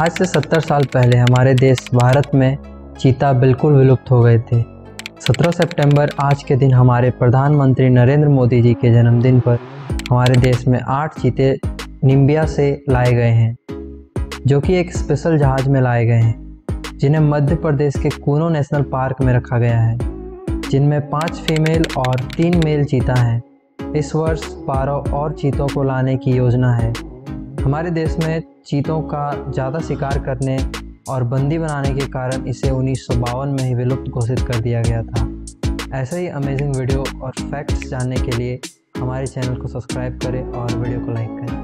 आज से 70 साल पहले हमारे देश भारत में चीता बिल्कुल विलुप्त हो गए थे। 17 सितंबर आज के दिन हमारे प्रधानमंत्री नरेंद्र मोदी जी के जन्मदिन पर हमारे देश में आठ चीते निम्बिया से लाए गए हैं, जो कि एक स्पेशल जहाज़ में लाए गए हैं, जिन्हें मध्य प्रदेश के कूनो नेशनल पार्क में रखा गया है, जिनमें पाँच फीमेल और तीन मेल चीता हैं। इस वर्ष बारह और चीतों को लाने की योजना है। हमारे देश में चीतों का ज़्यादा शिकार करने और बंदी बनाने के कारण इसे उन्नीस सौ बावन में ही विलुप्त घोषित कर दिया गया था। ऐसे ही अमेजिंग वीडियो और फैक्ट्स जानने के लिए हमारे चैनल को सब्सक्राइब करें और वीडियो को लाइक करें।